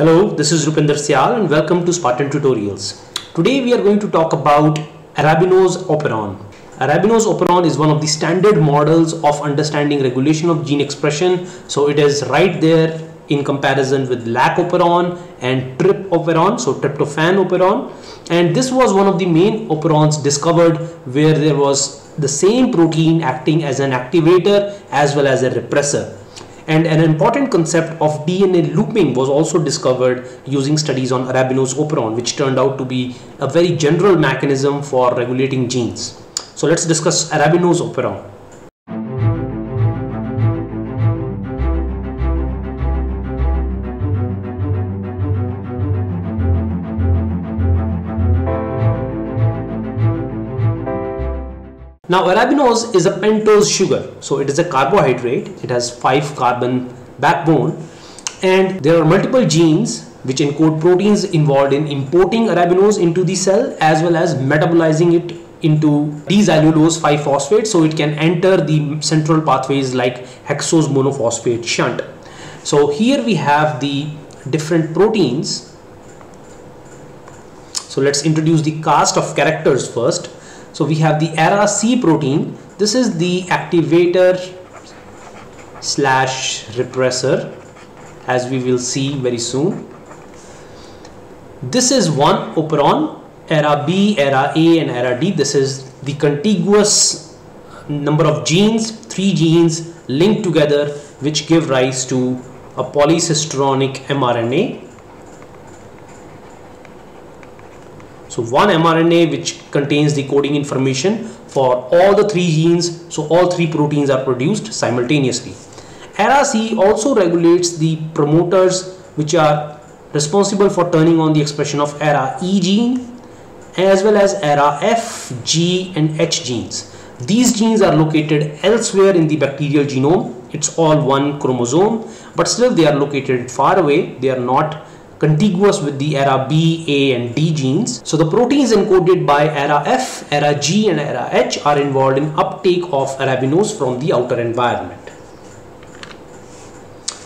Hello, this is Rupinder Sayal and welcome to Spartan Tutorials. Today we are going to talk about Arabinose operon. Arabinose operon is one of the standard models of understanding regulation of gene expression. So it is right there in comparison with lac operon and trp operon, so tryptophan operon. And this was one of the main operons discovered where there was the same protein acting as an activator as well as a repressor and an important concept of DNA looping was also discovered using studies on arabinose operon which turned out to be a very general mechanism for regulating genes. So let's discuss arabinose Now arabinose is a pentose sugar. So it is a carbohydrate. It has 5 carbon backbone and there are multiple genes which encode proteins involved in importing arabinose into the cell as well as metabolizing it into D-xylulose 5-phosphate so it can enter the central pathways like hexose monophosphate shunt. So here we have the different proteins. So let's introduce the cast of characters first. So we have the ARA C protein. This is the activator slash repressor as we will see very soon. This is one operon, ARA B, ARA A and ARA D. This is the contiguous number of genes, three genes linked together which give rise to a polycistronic mRNA So one mRNA which contains the coding information for all the three genes. So all three proteins are produced simultaneously. ARA-C also regulates the promoters which are responsible for turning on the expression of ARA-E gene as well as ARA-F, G and H genes. These genes are located elsewhere in the bacterial genome. It's all one chromosome but still they are located far away. They are not contiguous with the ARA B, A and D genes. So the proteins encoded by ARA F, ARA G and ARA H are involved in uptake of arabinose from the outer environment.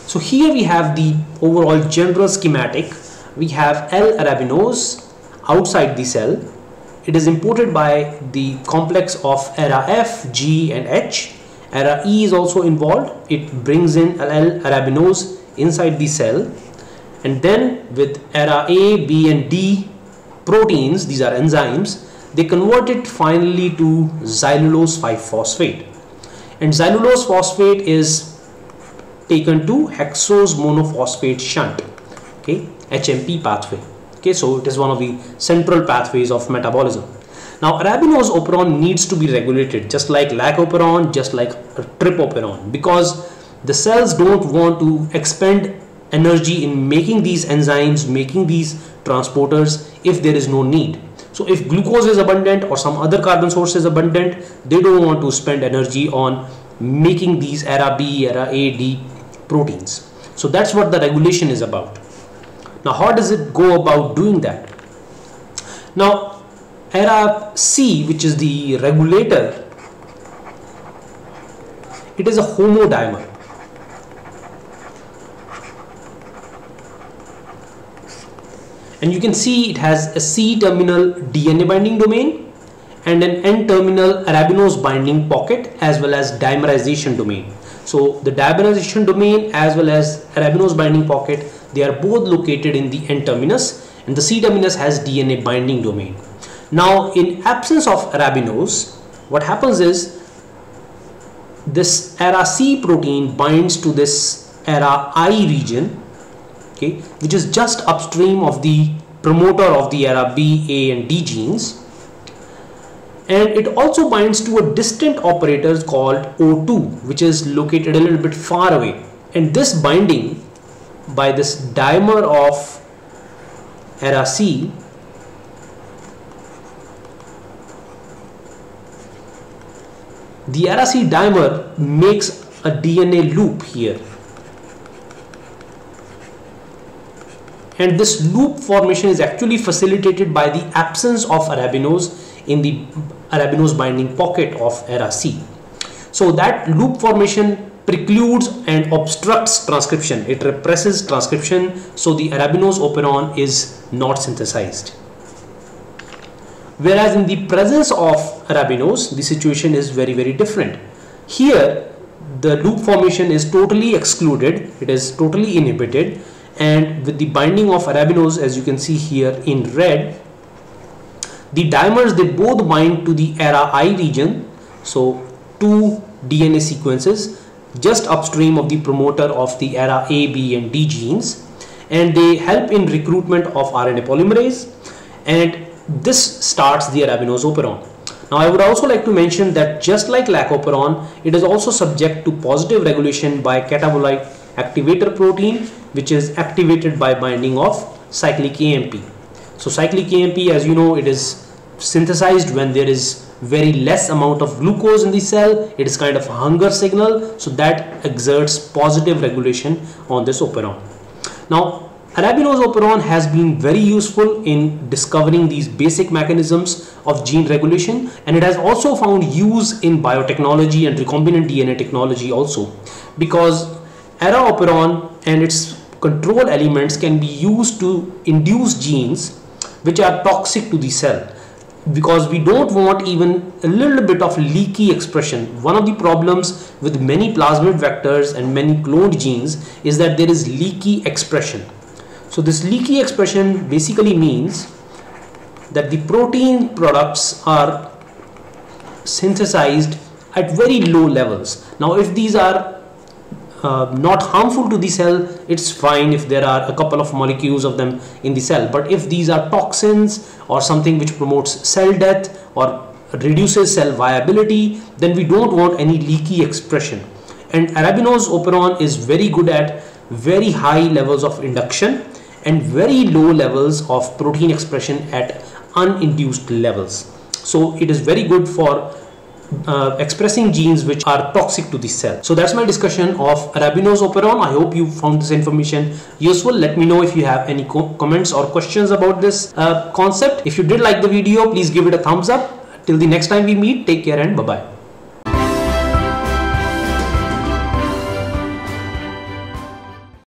So here we have the overall general schematic. We have L-arabinose outside the cell. It is imported by the complex of ARA F, G and H. ARA E is also involved. It brings in L-arabinose inside the cell and then with ARA A, B and D proteins, these are enzymes, they convert it finally to xylulose 5-phosphate. And xylulose phosphate is taken to hexose monophosphate shunt, okay, HMP pathway. Okay, so it is one of the central pathways of metabolism. Now arabinose operon needs to be regulated just like lac operon, just like trp operon because the cells don't want to expend energy in making these enzymes, making these transporters if there is no need. So if glucose is abundant or some other carbon source is abundant, they don't want to spend energy on making these ARA B, ARA A, D proteins. So that's what the regulation is about. Now how does it go about doing that? Now ARA C, which is the regulator, it is a homodimer and you can see it has a C-terminal DNA binding domain and an N-terminal arabinose binding pocket as well as dimerization domain. So the dimerization domain as well as arabinose binding pocket they are both located in the N-terminus and the C-terminus has DNA binding domain. Now in absence of arabinose what happens is this ARA C protein binds to this ARA I region okay, which is just upstream of the promoter of the ARA B, A and D genes. And it also binds to a distant operator called O2 which is located a little bit far away. And this binding by this dimer of ARA C the ARA C dimer makes a DNA loop here and this loop formation is actually facilitated by the absence of arabinose in the arabinose binding pocket of ARA C. So that loop formation precludes and obstructs transcription. It represses transcription so the arabinose operon is not synthesized. Whereas in the presence of arabinose, the situation is very very different. Here the loop formation is totally excluded, it is totally inhibited and with the binding of arabinose as you can see here in red, the dimers they both bind to the ARA I region. So two DNA sequences just upstream of the promoter of the ARA A, B and D genes and they help in recruitment of RNA polymerase and this starts the arabinose operon. Now I would also like to mention that just like lac-operon, it is also subject to positive regulation by catabolite activator protein which is activated by binding of cyclic AMP. So cyclic AMP as you know it is synthesized when there is very less amount of glucose in the cell. It is kind of a hunger signal. So that exerts positive regulation on this operon. Now arabinose operon has been very useful in discovering these basic mechanisms of gene regulation and it has also found use in biotechnology and recombinant DNA technology also because ARA operon and its control elements can be used to induce genes which are toxic to the cell because we don't want even a little bit of leaky expression. One of the problems with many plasmid vectors and many cloned genes is that there is leaky expression. So this leaky expression basically means that the protein products are synthesized at very low levels. Now if these are uh, not harmful to the cell it's fine if there are a couple of molecules of them in the cell. But if these are toxins or something which promotes cell death or reduces cell viability then we don't want any leaky expression. And arabinose operon is very good at very high levels of induction and very low levels of protein expression at uninduced levels. So it is very good for uh, expressing genes which are toxic to the cell. So that's my discussion of arabinose operon. I hope you found this information useful. Let me know if you have any co comments or questions about this uh, concept. If you did like the video, please give it a thumbs up. Till the next time we meet, take care and bye-bye.